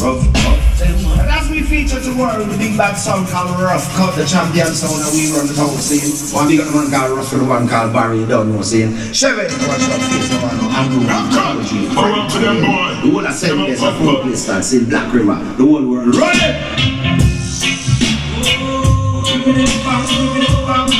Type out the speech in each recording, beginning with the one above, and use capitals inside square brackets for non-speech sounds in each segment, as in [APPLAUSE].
Rough cut. And as we feature to world, the big bad sound called Rough Cut, the champion sound, that we run the town scene. One big got the one called Rough, and the one called Barry, you don't know scene. Chevy, watch out, face the one, and Rough Cut. To them, boy. The whole of seven days of four place that's in Black River, the whole world. Run it! It's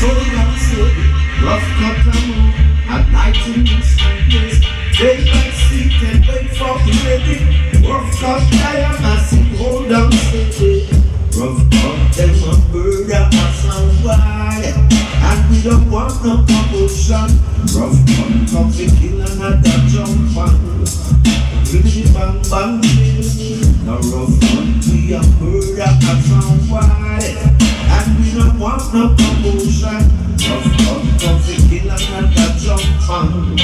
you are so young, rough cut and at night in the street. Take back seat and wait for the ready. Rough cut tire, massive hold on steady. Rough cut them a murder as a wire, and we don't want no commotion. Rough cut come to kill another jump on. Really bang bang bang. No rough cut we a murder as a wire. And we don't want no commotion Of come to kill another jump on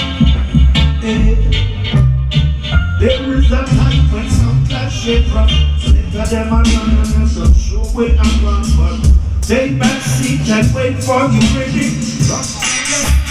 eh. There is a time when some clash it So them a run and some show where I'm run But take back seat and wait for you ready Rough Rough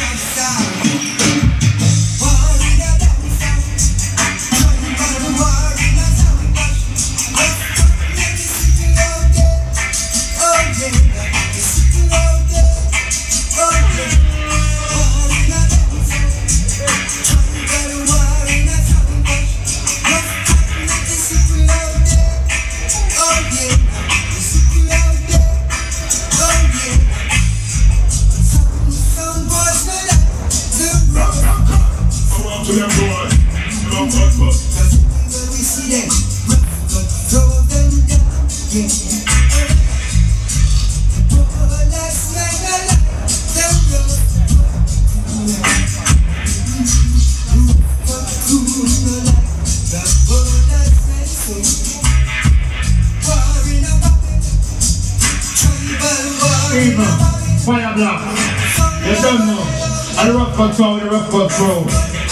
control, the rough control.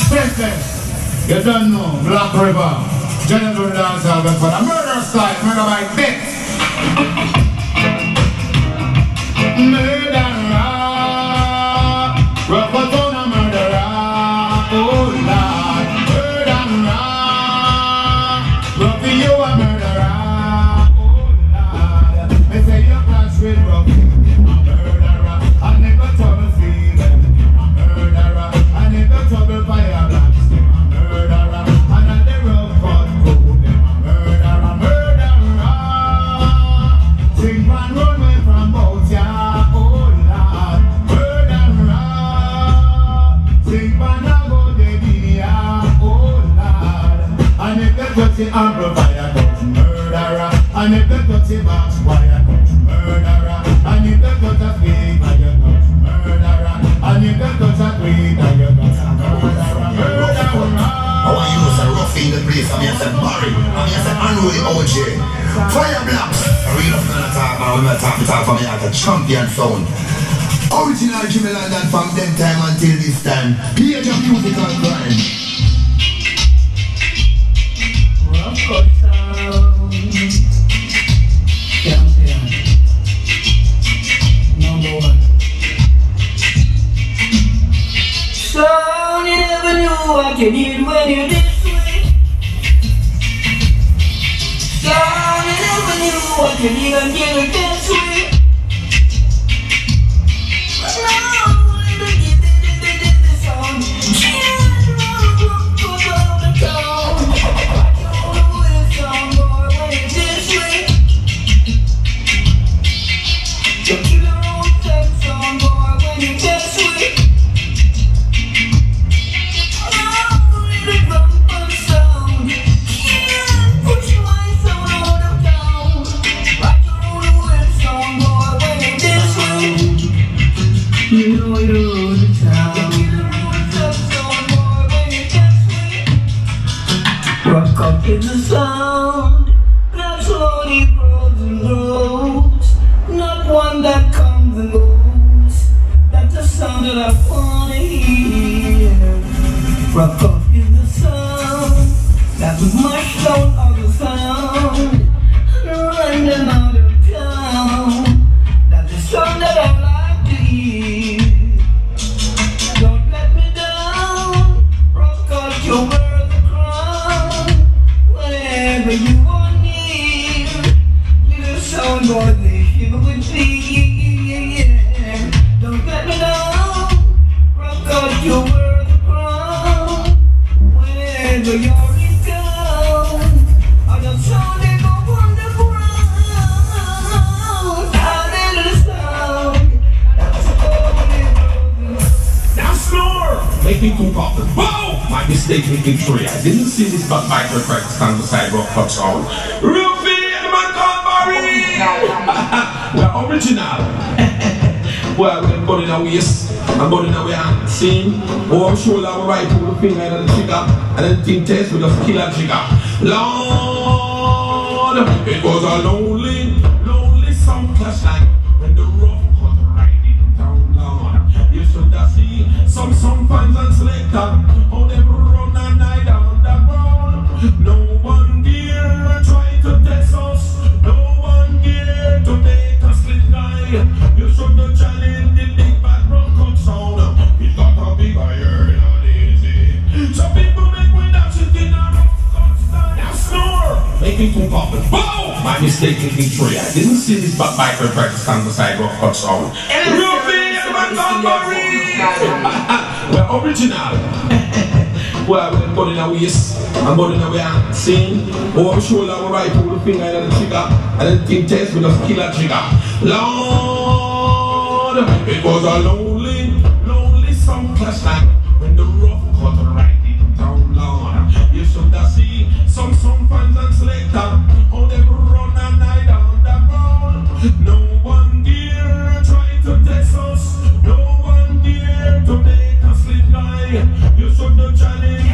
Princess, you don't know. Black River. General Dancer, the for the murder side, murder by death. The amplifier, touch murderer. And if they touch the box wire, touch murderer. And if they touch a speaker, you touch murderer. And if they touch a tweeter, you touch murderer. Murderer. I want you to say rough in the place. I mean, I said Barry. I mean, I said unruly OJ. Fire blocks. I up on the talk, man. When I talk, to talk for me like a champion sound. Original Jimmy London from them time until this time. Page of musical crime. You this way. You never knew I could even In the sound that slowly grows and grows. Not one that comes and goes. That's the sound that I wanna hear. Rock up in the sound that was mashed See, warm shoulder right to the finger and the trigger, and then thing test with a skill and trigger. Lord, it was a lonely not mistaken I didn't see this back biker practice on the sidewalk cut out. Rufus Montgomery! [LAUGHS] We're original. [LAUGHS] well, we're going in our waist, I'm going in our hand, sing, over the shoulder, over right, pull the finger, and the trigger, and then team test with a killer trigger. Lord, it was a lonely You're so no challenge.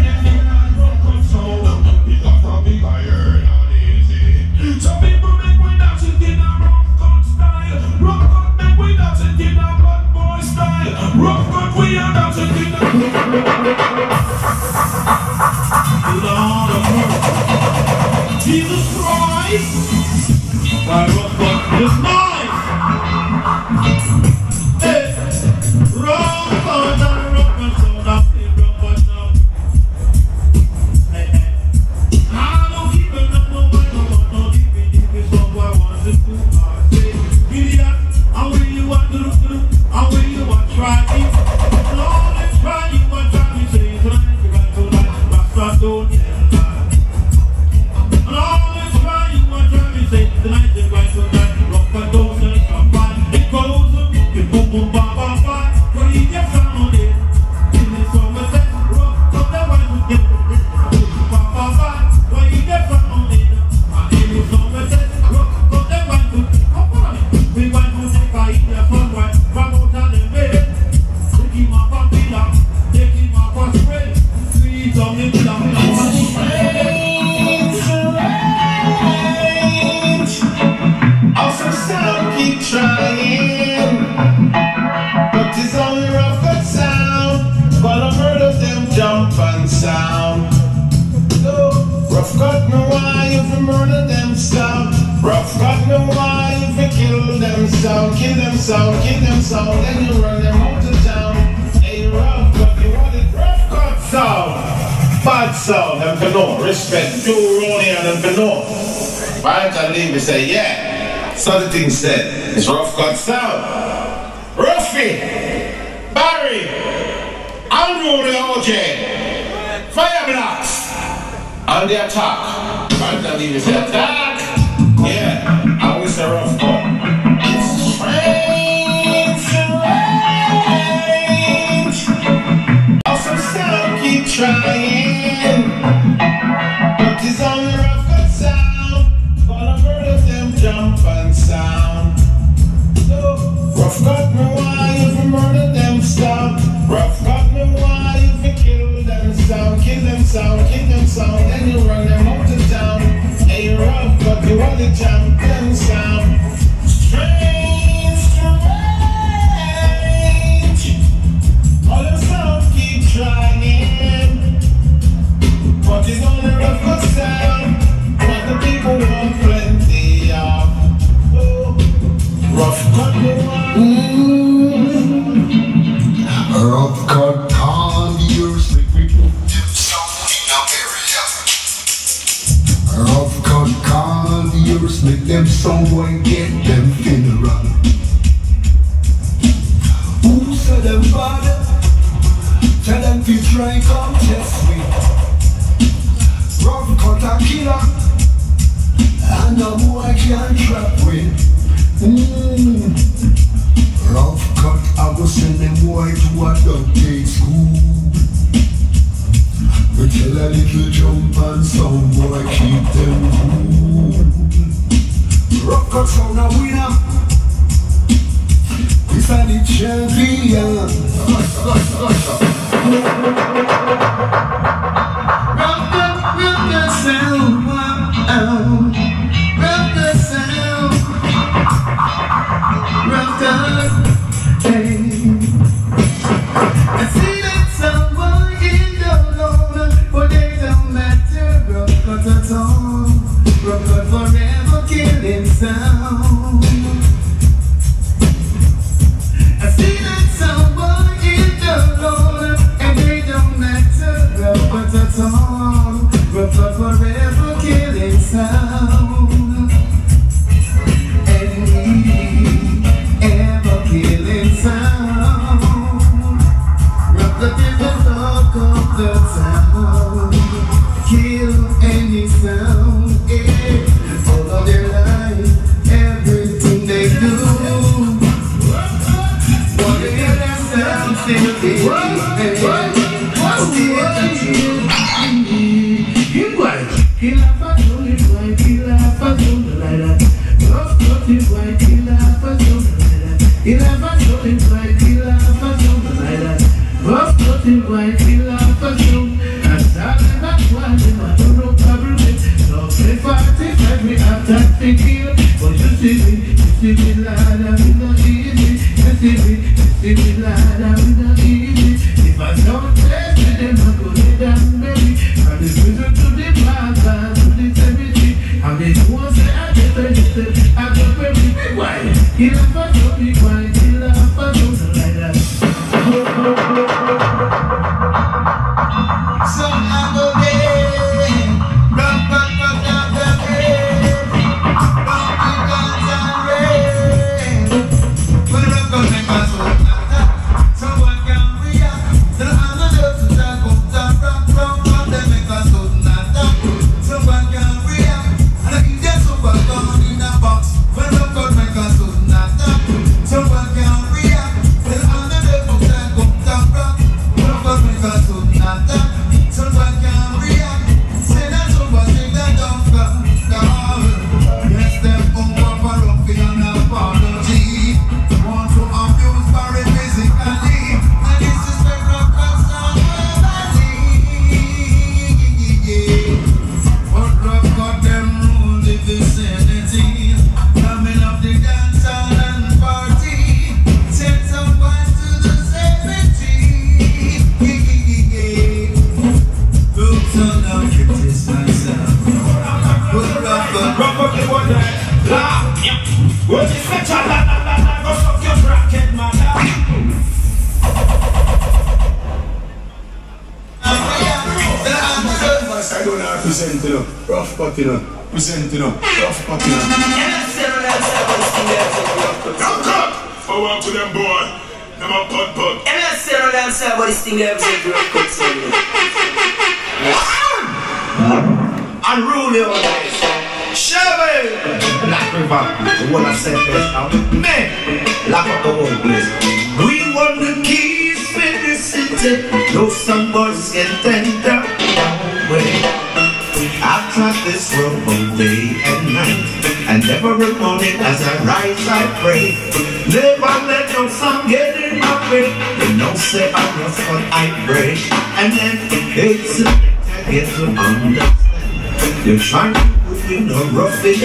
You shine with you know rough it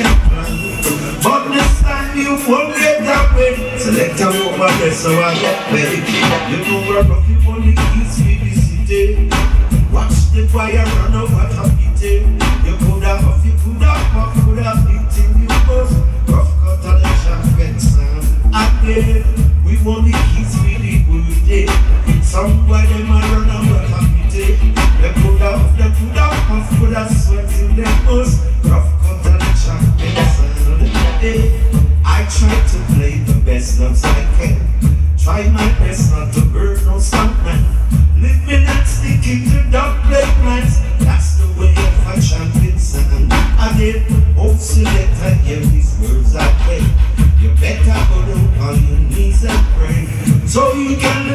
But this time you won't get that way. Select a woman so I get paid. You know we're rough you only kiss me Watch the fire run over the pity You could have off, you could have off, could have beaten You must rough cut on the I Again, we only kiss me the good day Somewhere they might I try to play the best I can Try my best not to burn no stuntman Live me not sticking to dark black nights That's the way of a champion sound Again, hope select I hear these words I play You better go down on your knees and pray. So you can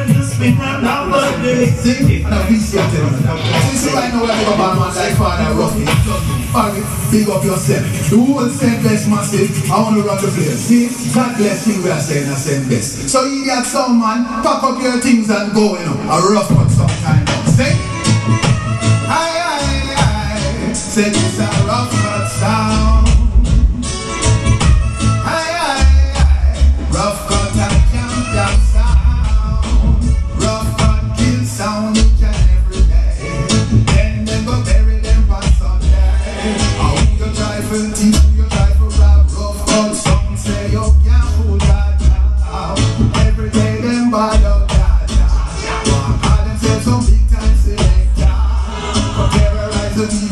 Think and I'll be slaughtered on that. Since you right now we're talking about man like Father big up yourself. The whole St. Bess massive. I want to rock the place. See, God bless me we are saying I St. Bess. So you got some man, pack up your things and go, you know. A rough one sometime. Say, aye, aye, aye. Say, this a rough but sound.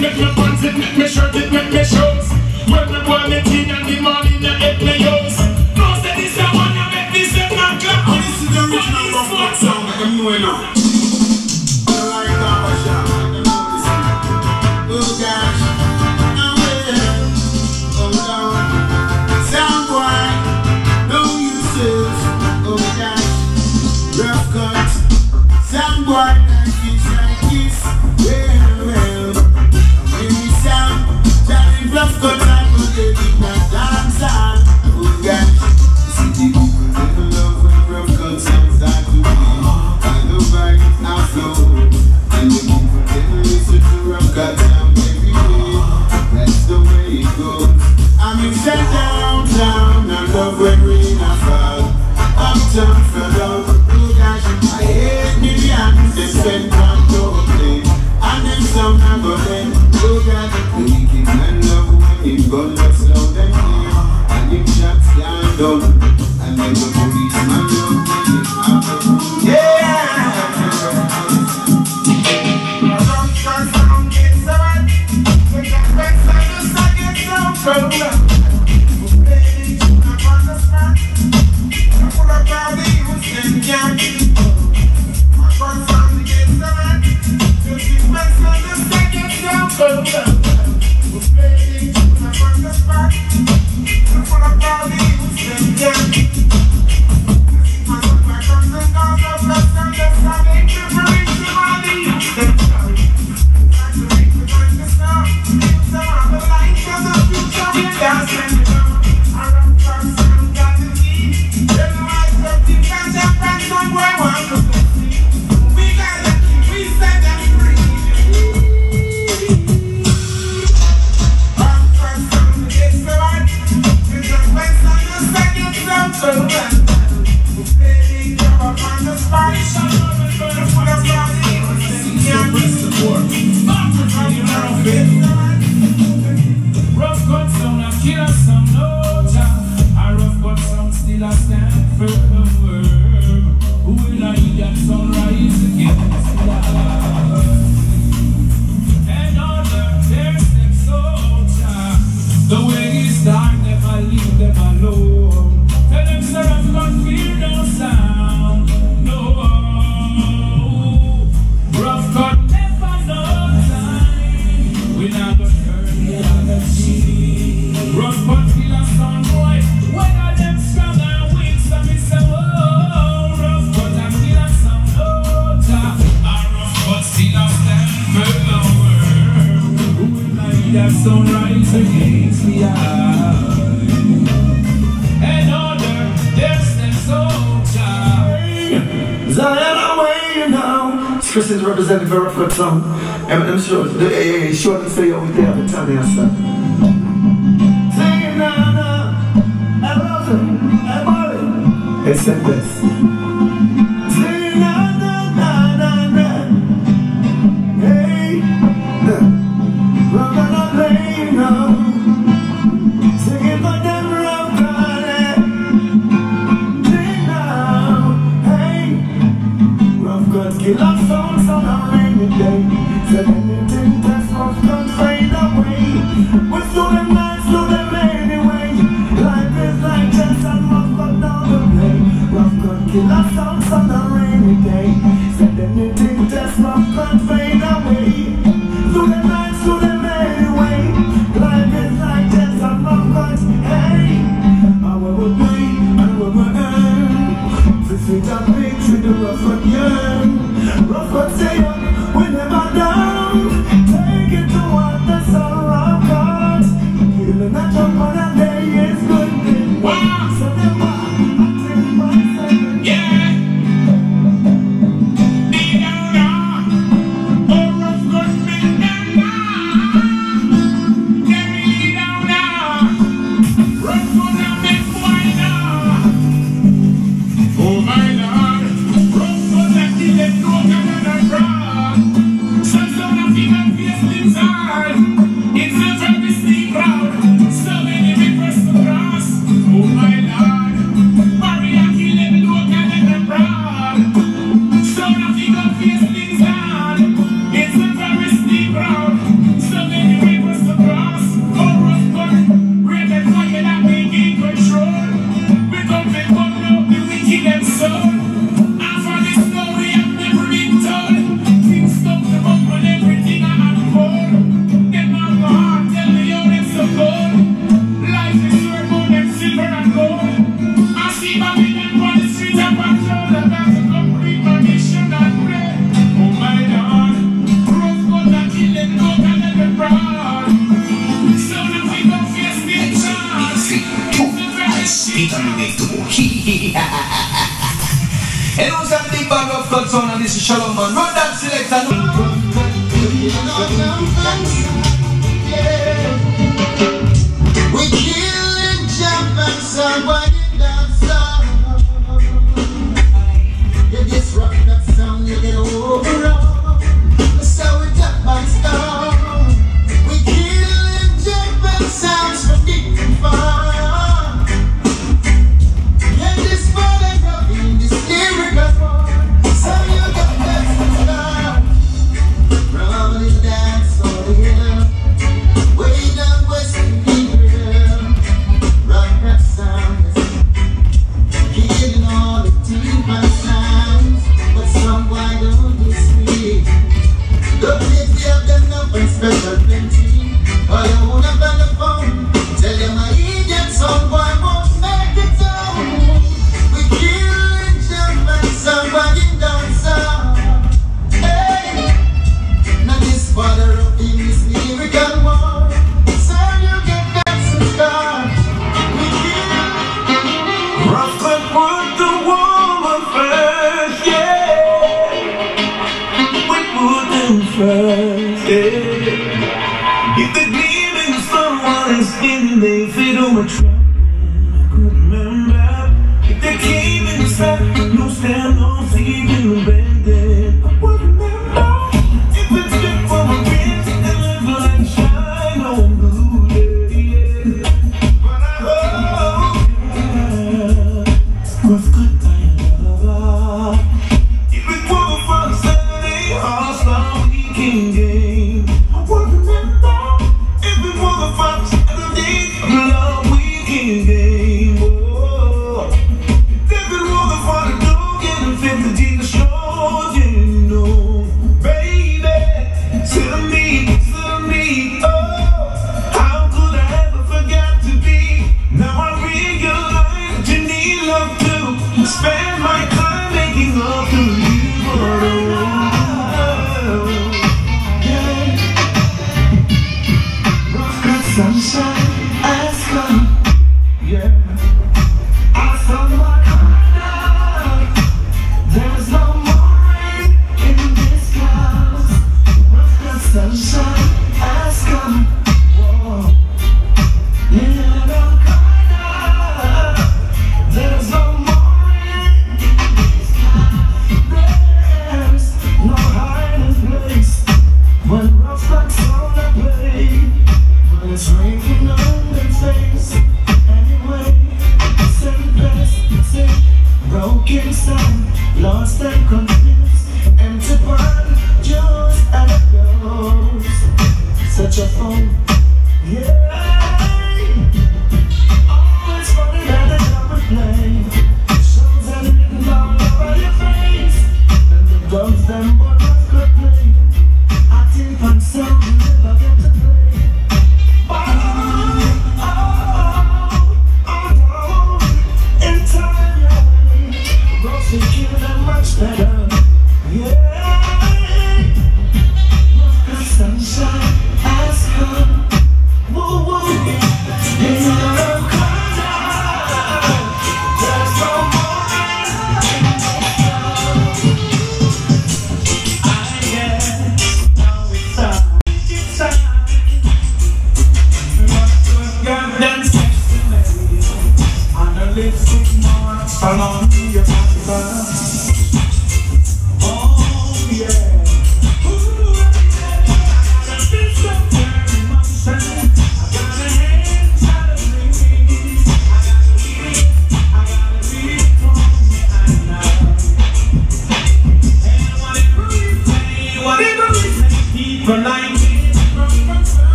make my buns and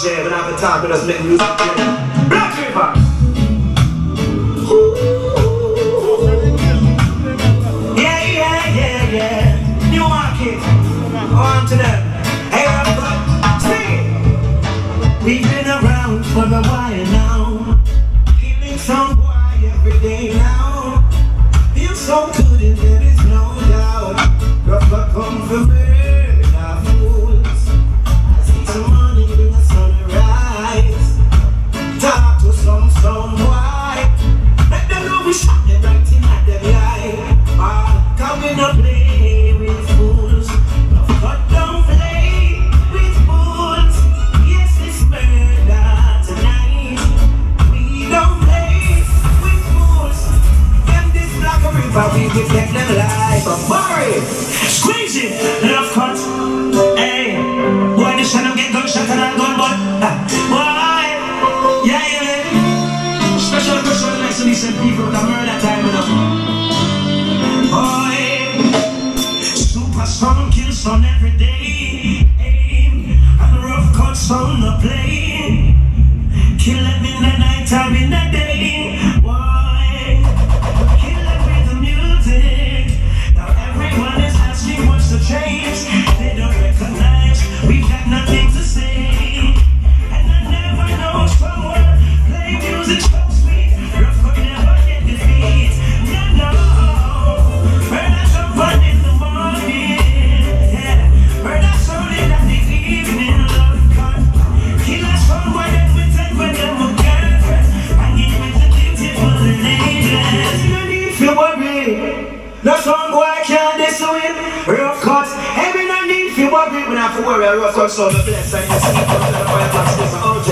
We just make music. Black. Yeah, yeah, yeah, yeah. New. On to. Hey. We've been around for a while now. Boy every day now. Feel so good and there is no doubt. Rough but come for murder We not for worry. A rough cut so the you see the fire is OJ.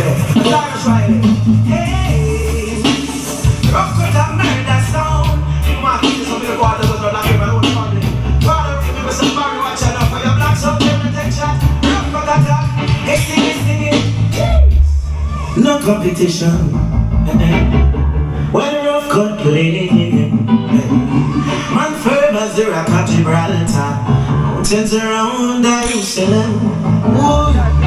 Cut a murder sound. You my own family. Father, some Barry watch out for your black so give me take shot. Rough cut attack. Hey, sing it, sing it. No competition. [LAUGHS] When rough cut play. [LAUGHS] Man firm as the rock of Gibraltar Mountains around Ooh, you labor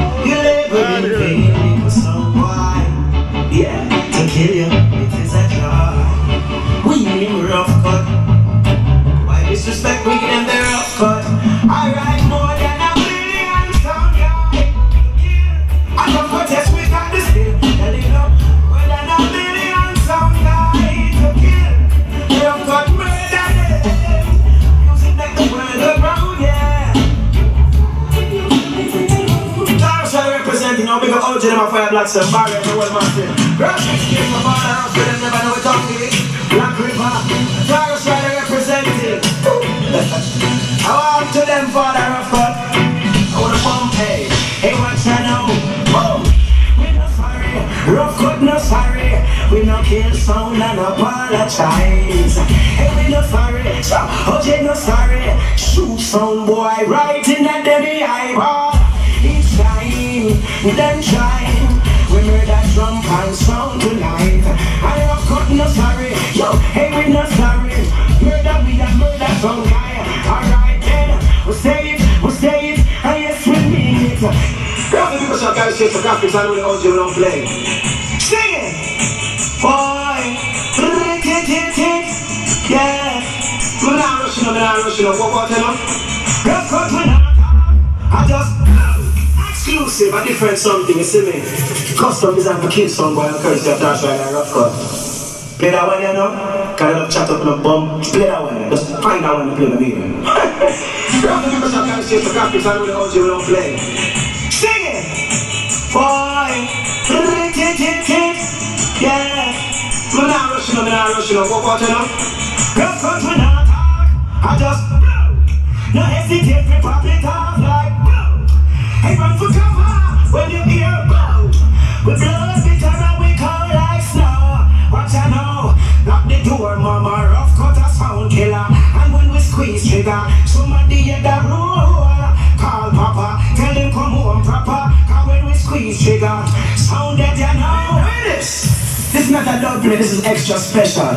them a the world master Graphics, give my father house, but them never know it's on me Black River, Tars are representing. I want to them father of God I wanna bump, hey, hey, what's I know? Boom! We no sorry, rough cut no sorry. We no kill sound and apologize. Hey, we no sorry, so OJ no sorry. Shoot some boy right in the demi eyeball It's time, then trying hey, we no sorry Murder, we a murder some guy Alright then, we say it, we say it And yes, we mean it Grab the people shall carry shit for graphics I know the audio don't play Sing it! Boy! Yeah! Me not rushing up, me not rushing up What about you know? Rough cut we not I just Exclusive, a different something, you see me? Custom design for kids song boy, I'm courtesy of Dash Rider Rough Cut Play that one, you know? Can I chat up in a bum? Play that one. Just find that one and play the play. Sing it! Boy! Yeah! Me not rushing up, me not rushing up. What about you know? Rough cut we not talk. I just blow. No hesitate, we pop it off like blow. Hey, run for cover when you hear blow. We blow a bitter trigger, sound that you know. Witness. This is not a dub play, this is extra special.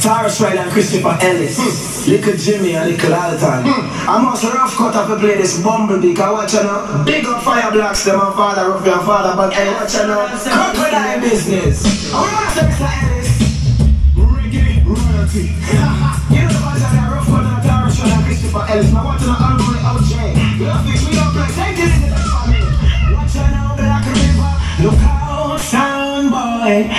Tarrus Riley and Christopher Ellis. Little Jimmy and Little Alton. I'm also rough cut up to play this Bumblebee. Cause watch you know, big up fire blocks, them and father rough and father, but hey, watch you know, crocodile business. I want to say Mr. Ellis. Reggae royalty. [LAUGHS] you know ones that rough cut up Tarrus Riley and Christopher Ellis. Now watch you know, Uncle OJ. We don't fix, we don't play. Take this yeah.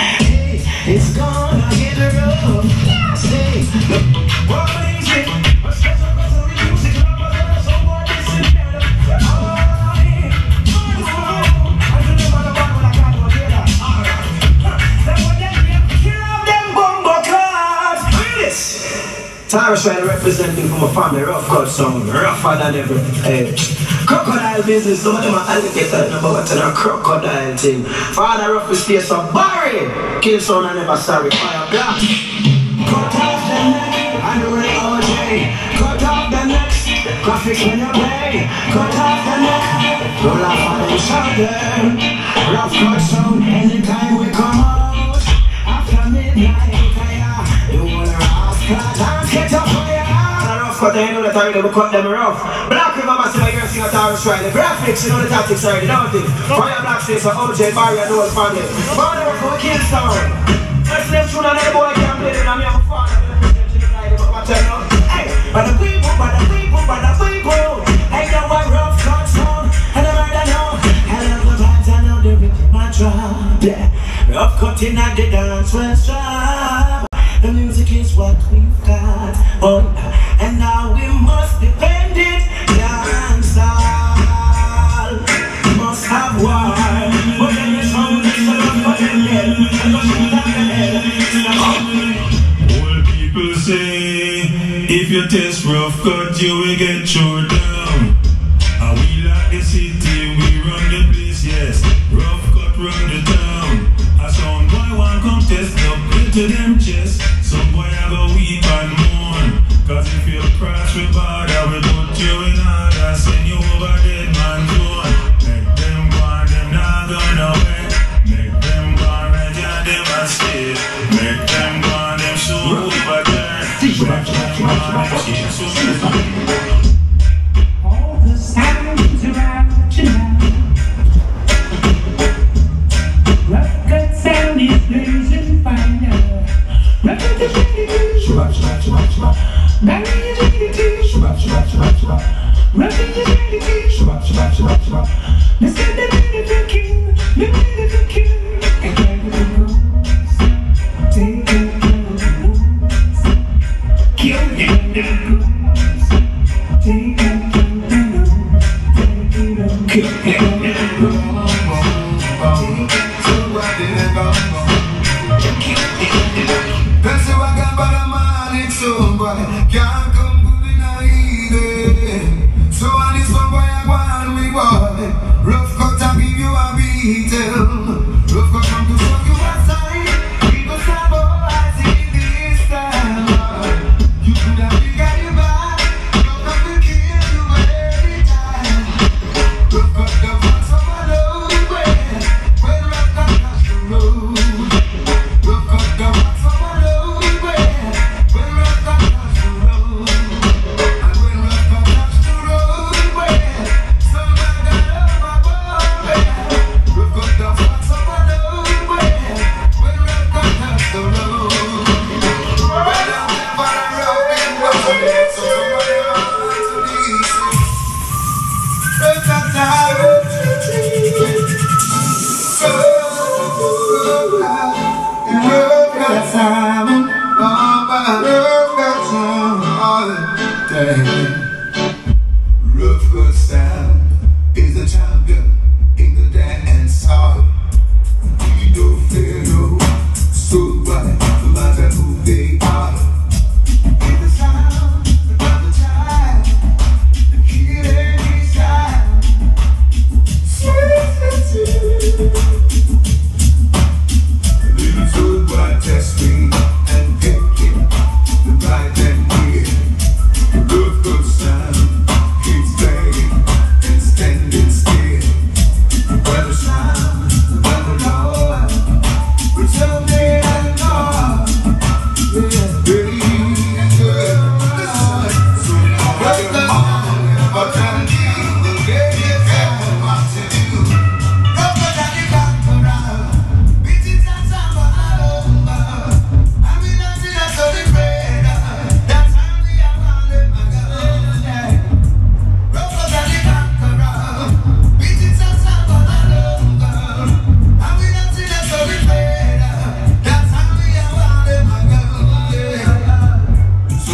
Then when they get killed, them bumbo class. Read this. Tarrus Riley representing from a family, rough cut song, rougher than ever. Hey. Eh, Crocodile business, some of them are alligator, number what's in a crocodile thing. Father rough is face of Barry. Kill son and never sorry, fire black. Cut off the neck, and the red OJ. Cut off the neck, graphics when you play. Cut off the neck, roll off on them shoulder. Rough cut sound, anytime we come out. After midnight, fire, you wanna rough cut and catch a fire. And rough cut, they know that I really cut them rough. Black Massive, I hear sing a Tarrus Riley. Graphics, you know the tactics already, don't you? Fire Black States, OJ, Barry, and whole family. Father rough, we kill sound. Let's live through and the boy can't play it, and have a father. But the people, but the people, but the people. Hey, know what rough cut sound, and the murder now. Hell of the vibes, I know the rhythm, my drum. Yeah, rough cutting at the dance, well strong. The music is what we've got. Oh, and now you test rough cut, you will get chewed down. And we like the city, we run the place, yes. Rough cut run the town. A some boy want come test up into them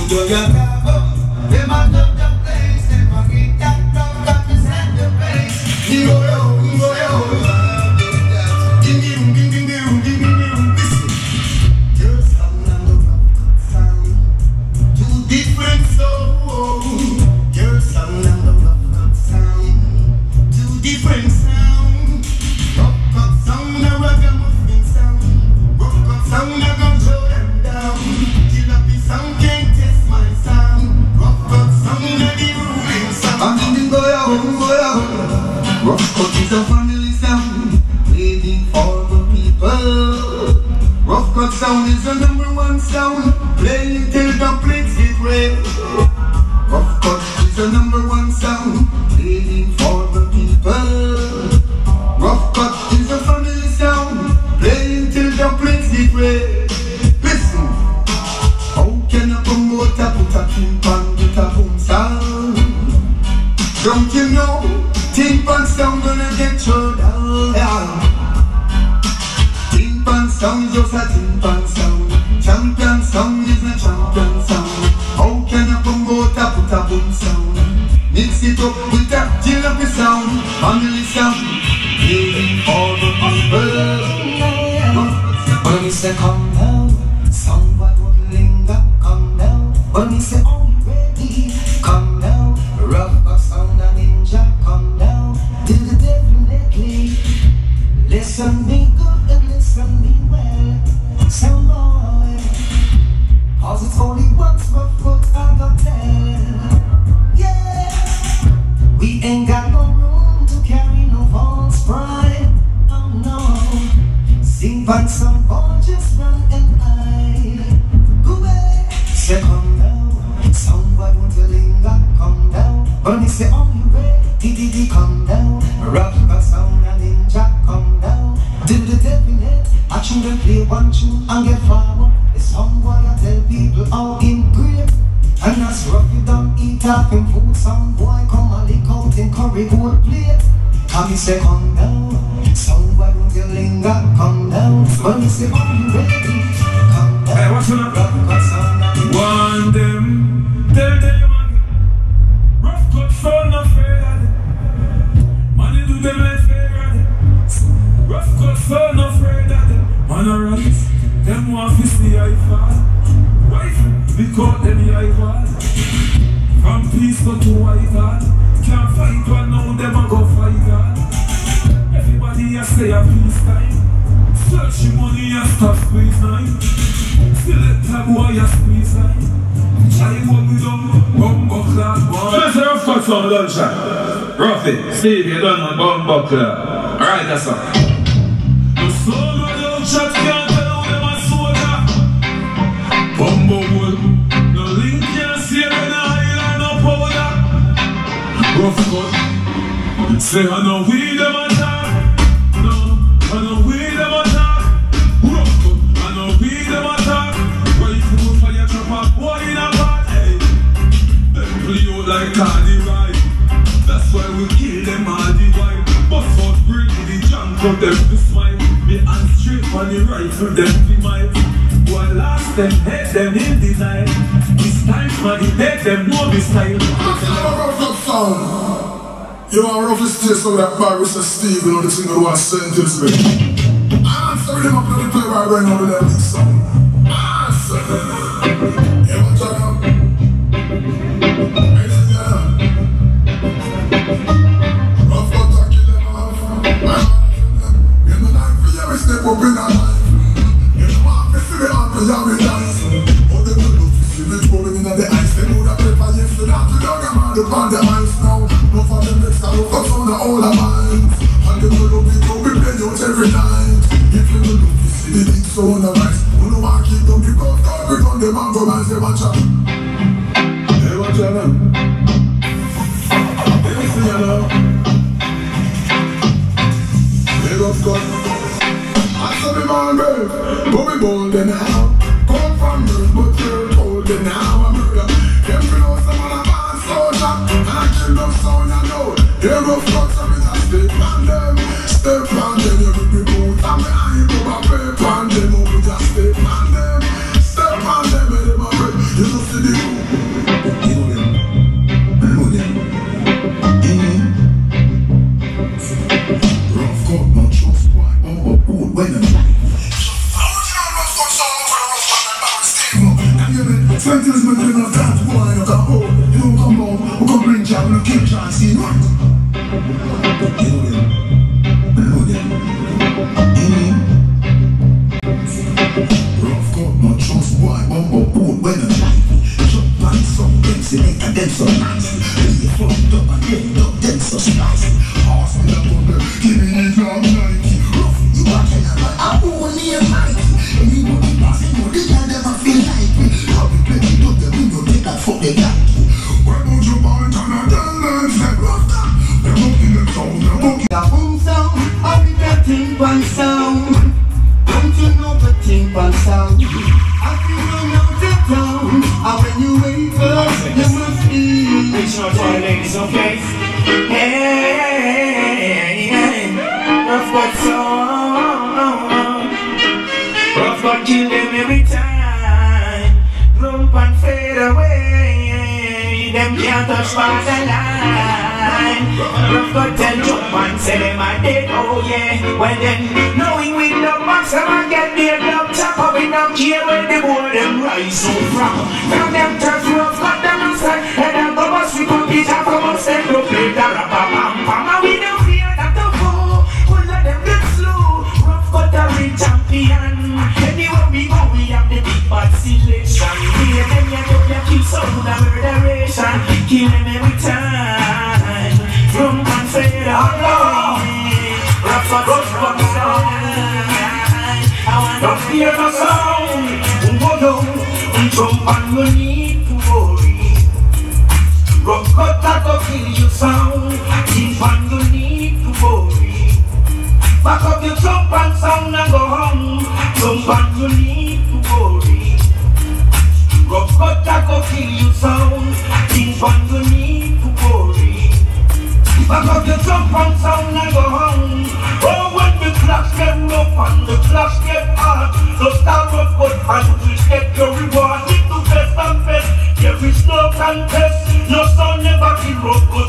Yo yo Cut them. From peaceful to white hot. Can't fight one now, them a go fight. Everybody a say a peace time. Search money and stop squeeze nine. Select a boy a squeeze nine. Try what we done, bumbo clad boy. Let's have fun some lunchtime. Ruffy, Steve, you done my bumbo clad. Alright, that's all. rough cut. It say I know we them attack. No, I know we them attack. Rough cut. I know we them attack. Why you fool Rifle fire trapper boy in a pot. Hey, them play out like Cardi ride. That's why we kill them all the while. Bust out brick the junk of them to smile. Me hand straight on the rifle them demise. While last them head them in the night times, man, he make them know this time. You are roughest taste of that Paris and Steve, you know, the thing that was sent to me. I'm sorry, I'm going to play right now with that song.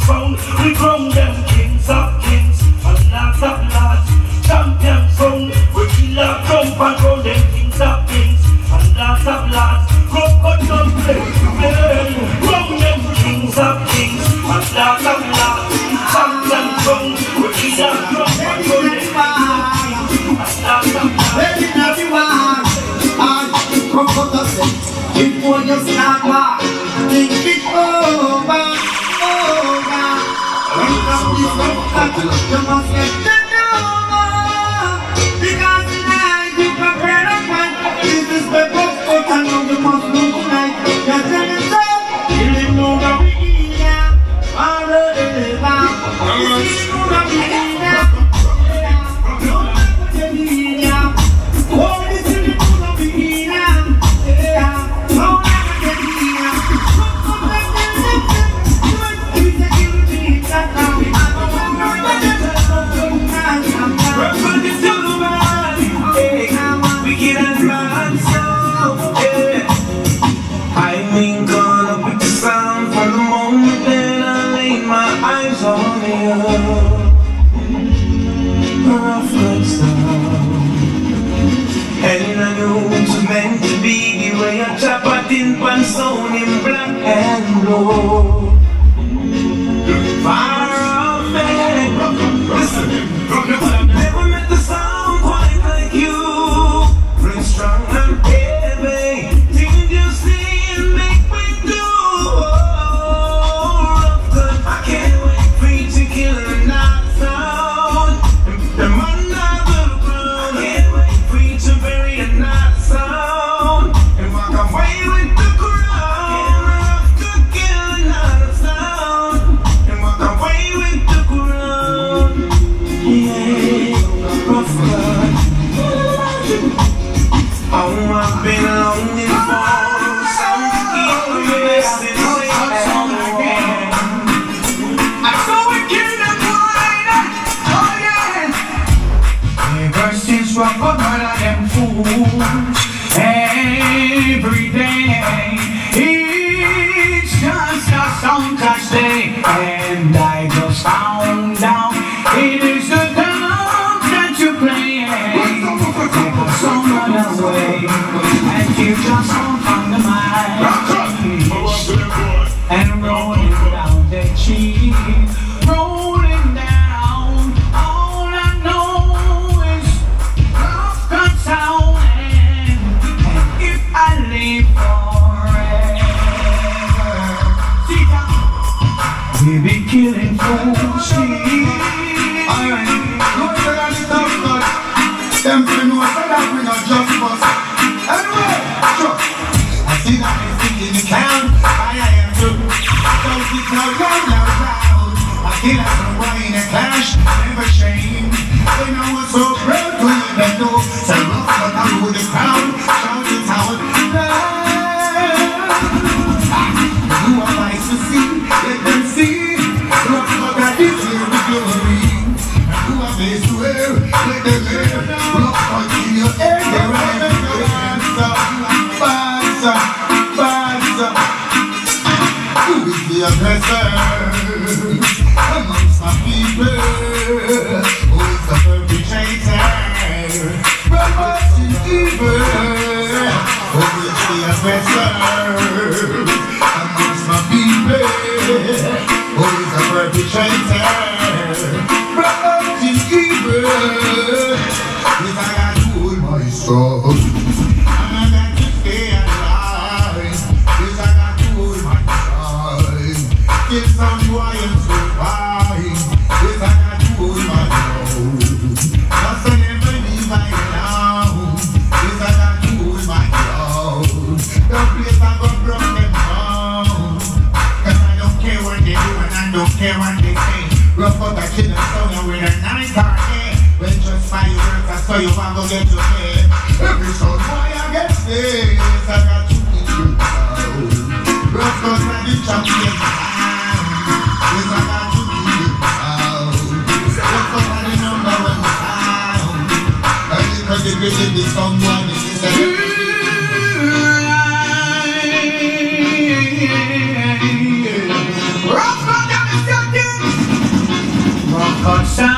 Sound. We crown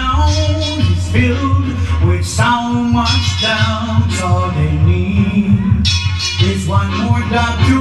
town is filled with so much doubt. All they need is one more doctor.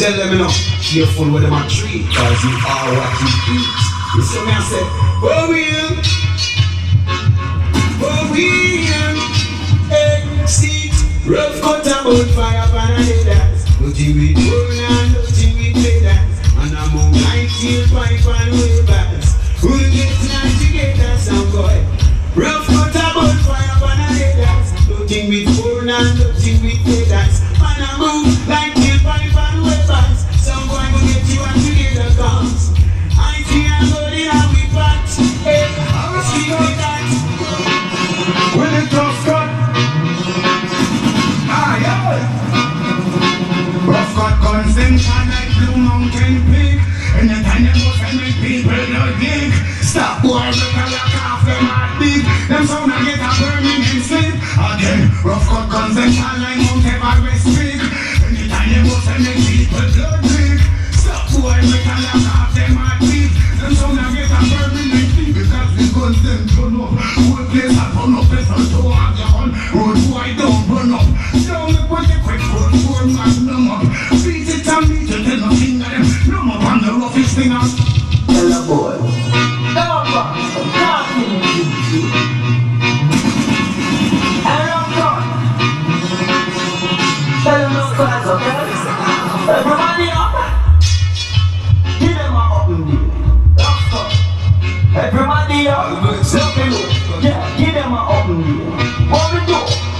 tell them enough, careful with them I cause you are what you eat. You see me, I said, oh will, oh will, hey, see, rough cut and boot fire pan and they dance. With gold and nothing with pedals, and I'm on my tailpipe and cut guns and shall I won't ever respect. Anytime you go to make people blood drink Stop boy, make a laugh all do. Yeah, give them a open deal. What we?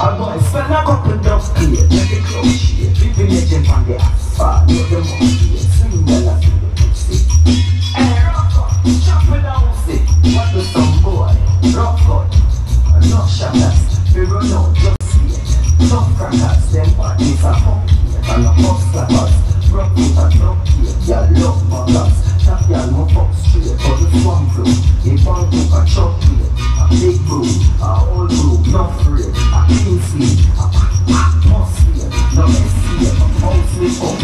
I go a couple drops clear. Make close shit. Legend on the asphalt. Know them all here. Sing the last of chop it down stick. Some boy? Rockford, enough shatters. We run out just here. Some crackers, them parties are home. I'm a hustler, but rock.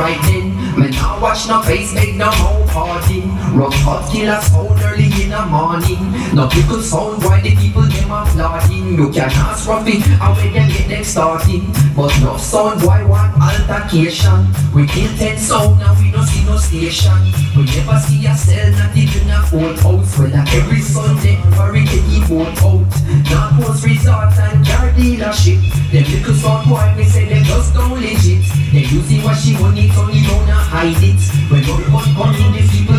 Me now watch no face, make no. Rock hot killer sound early in the morning. No people sound why the people them applauding. You can ask Ruffy how when them get them starting. But no sound why one altercation. We kill ten sound and we no see no station. We never see a cell, not even a old house. Well, like every Sunday, barricade the boat out. Now post resort and car dealership. Them little sound boy, me say them just don't legit. They using what she money, only gonna hide it. When no one in, the people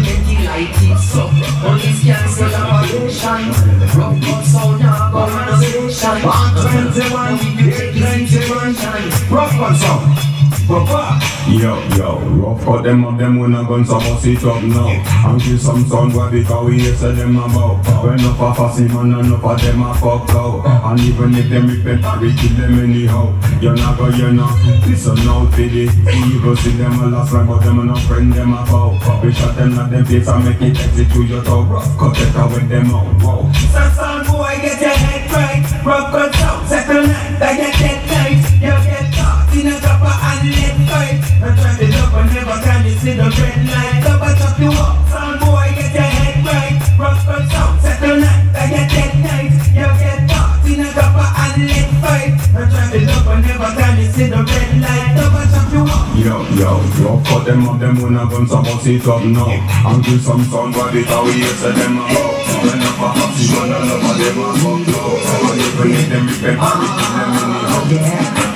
it. So, police cancel operation. Rough cut sound now, go on a station. On 21, Take it into version. rough cut song. Yo, yo, rough cut them up, them when a gun so bust it up now. And kill some sound boy because we hear say them about. When enough of fussy man and enough of them a fuck out. And even if them repent, we kill them anyhow. You not go, you know. Listen now the evil, see them a last line, but them a no friend them a foul. We shot them at them face and make it exit to your toe. Rough cut it out with them out. Wow. Some sound boy get your head right. Rock cut out, second night, can see the red light. Double chop you up, sound boy get your head right. Rock cut out, second night, that get dead tight. You get caught in a copper and lead fight. I try to look but never can you see the red light. Double chop you up. Yo, yo, rough cut them up, them when a gun so bust it up now. And kill some sound boy because we hear say them about. When a fuck up, see one and love them a fuck out. And even if them repent, we kill them anyhow. Rough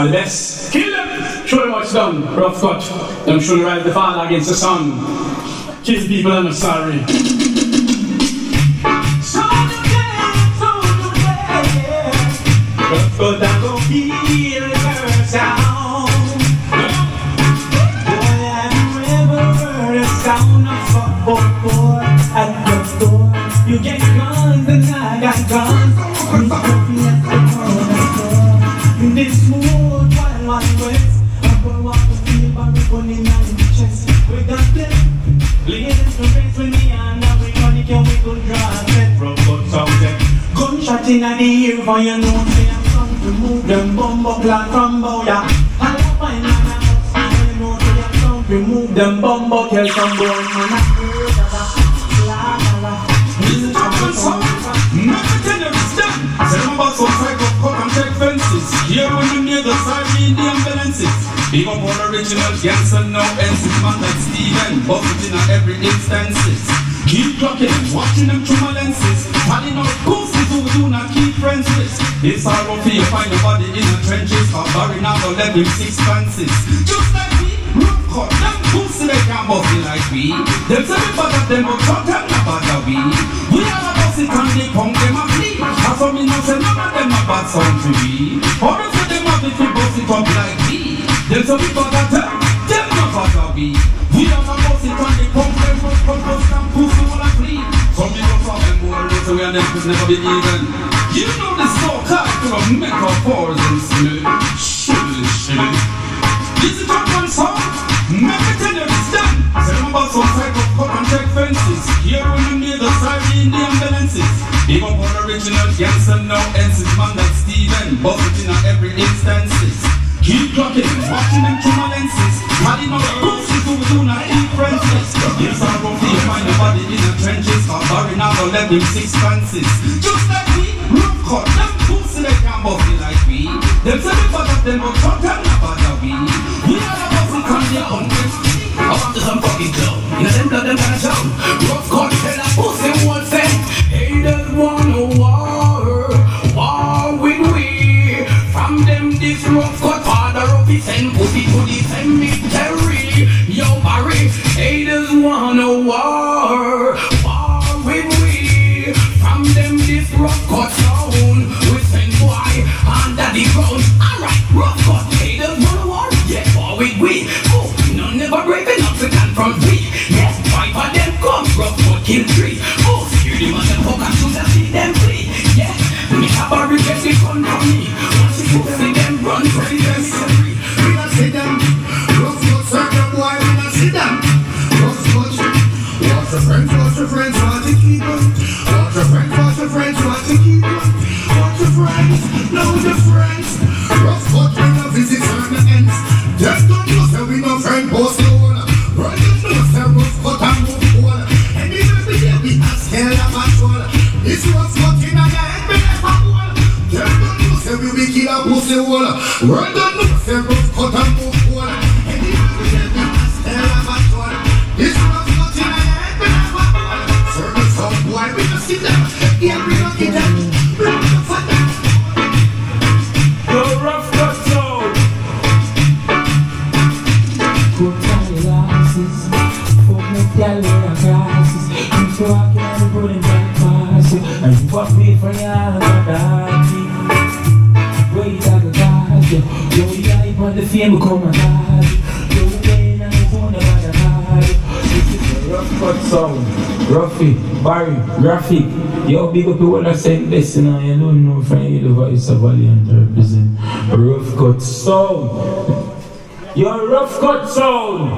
and best. Kill them! Show them what's done. Rough cut. Them should ride the father against the son. Kill people and no sorry. Original gangster, no ends. Man like Steven, busted in every instances. Keep clocking, watching them through my lenses. Calling out pussies who do not keep friends with. It's hard for you find your body in the trenches. For now don't let them six fancies. Just like me, rough cut, them pussy they can't it like we. Them say we at them, but talk them not bad at we. We are a it and they punk them a flee. That's why me not say none of them a bad sound to we. Or say them if we bust it up like. Them say we bad at them, them not bad at we. We are a bust it and they punk them, but punk us and pussy all a flee. Some people from them more later we and them could never be even. You know this so hard full of metaphors and smooth. Shilly, shilly. This is not one song. Make it tell you it's done. Say them about some type of cut and check fences. Here when you near the side in the ambulances. Up all original gangster, no ends. Man like Steven, busted in every instances. Keep clocking, watching them through my lenses. Calling out pussies who do not eat friendless. Yes, I won't find your body in the trenches. Barry now don't let them six fancies. Just like we, rough cut, them pussy they can't it like we. Them we bad at them, but talk them not at we. We are the bust it and they hundreds. I want to some fucking club. You know them blood them gonna shout. Rough cut and pussy to the cemetery. Yo Barry, haters wanna war, war with we. From them this rough cut sound, we send boy under the ground. Alright, rough cut haters wanna war, yeah, war with we. Oh, none never breaking up the can from we. Yes, five of them come, rough cut kill three. Oh, you the motherfucker should have seen them flee. Yeah, me have a regret they come from me. Once you see them run for This rough cut in a your head, never hold. Just don't say we be kill pussy hole. Run on the fame, come and daddy. Yo, you playing on the phone about the card. This is the rough cut sound. Ruffy, Barry, Graphic. Yo, big up the that said this, you know, you don't know from you the voice of Valiant represent. Rough cut sound. Your rough cut sound.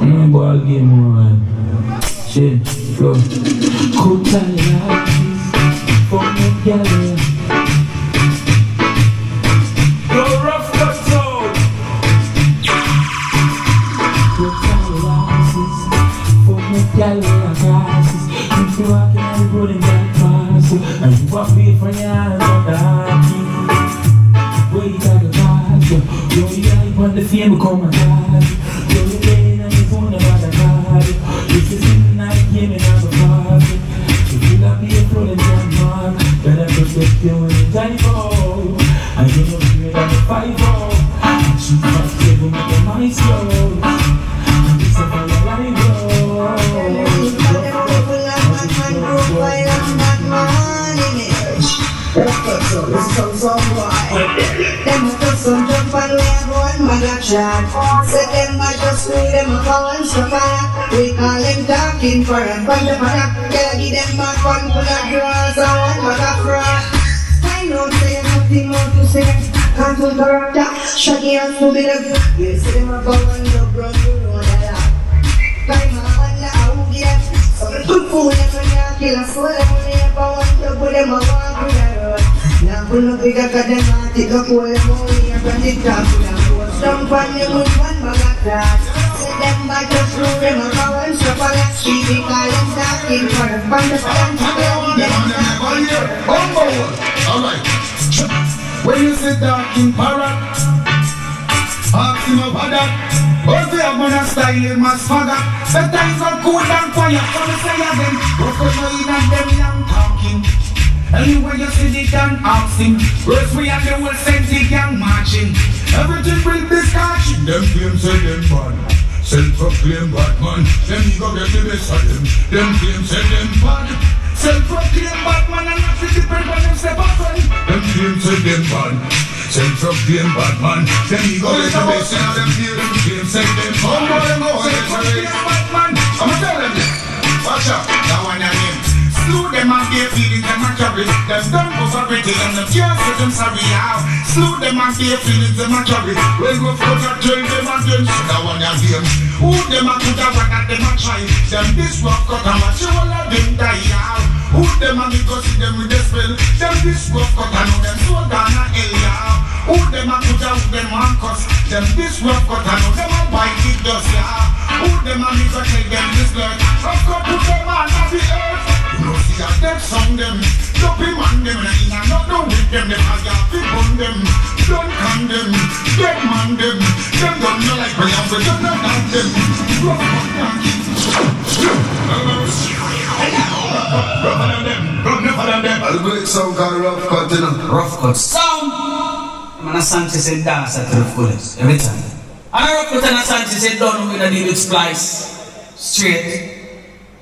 Mm, ball game man. Shit, flow. Cool time, For me, girl. Your got it Say them I just know them a power and We call them talking for and from the para. Yeah, give them back one of draws and one bag of fraud. I know say nothing more to say. Can't hold the raptor. Shaggy and Scooby Doo. Yes, them a and the brown you know that. Time a wonder how we get. Some good fool them when you kill a you power and the put them a with the road. Now pull up cause them a a and from the top. Now some them with one bag of grass. Say them back just through them a power and stuff on that street. We call them talking for the fun. The fun to play with them. Alright. When you sit down in parrot, ask him about that. But we have man a style him as father. The times are cool and quiet. Come say again. But for no in and them young talking. Anywhere you see the gang asking. First we have the whole sensei gang marching. Everything this caution. Them claim say them bad. Self-proclaimed Batman. Them ego get the best of them. Them claim say them bad. Self-proclaimed Batman and not the depend on them step up on. Them claim say them bad. Self-proclaimed Batman. Them ego get the best of them. Them claim say them bad. Self-proclaimed Batman. I'ma tell them. Watch out. That one I Slew them and their feelings them a carry Them done go for pretty and them can't say them sorry how Slew them and their feelings them a carry When go for to trail them again So that one a game Who them a put a one that them a try Them this rough cut and watch all of them die how Who them a go see them with the spell Them this rough cut and know them so down a hell yeah Who them a put a who them a cuss Them this rough cut and know them a bite it dust yeah Who them a go tell them this blood Rough cut put them on the earth you know, see a dead song them. Dopey man them And in another with them. Them a got to burn them. Don't con them. Dead man them. Them don't know like we have to Them not dance them Rough up Rougher than them Rougher than them I'll break some kind of rough cut, you know. Rough cut. Sound. Man, a Sanchez said dance at rough cutters every time. And a rough cut and a Sanchez said done with a deal with splice. Straight.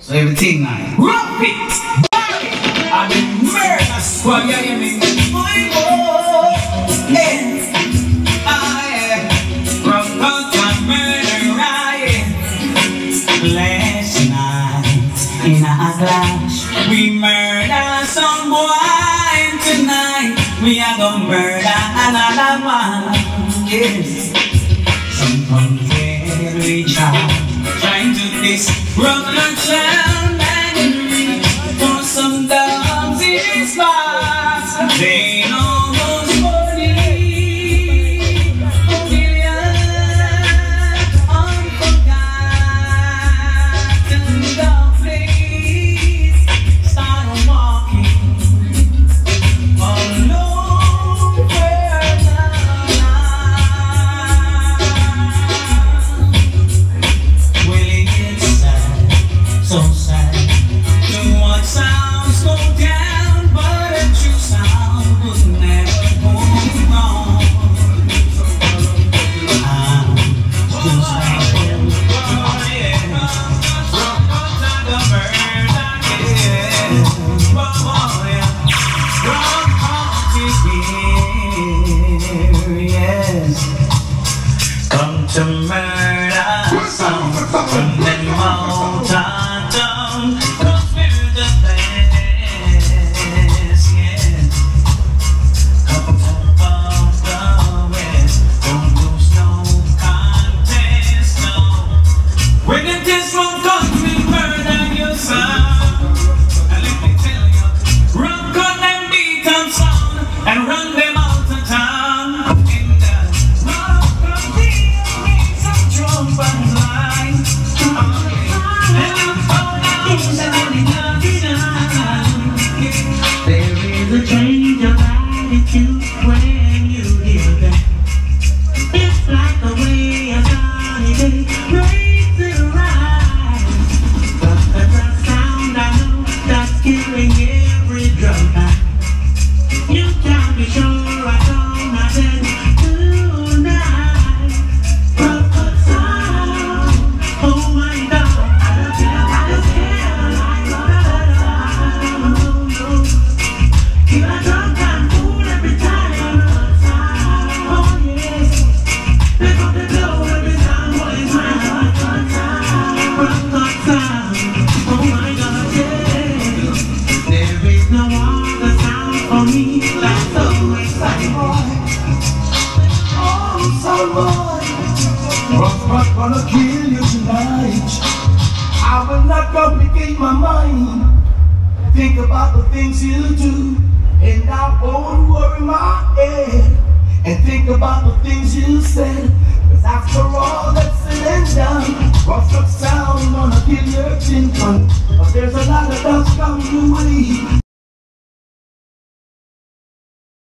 So everything nice. Rough it, back it, and the murder squad. You hear me? My boy, ah, yeah. Rough cut and murder riot. Last night in a clash, we murder some boy tonight. We are gonna murder another one. Yes. Some country child trying to this Town and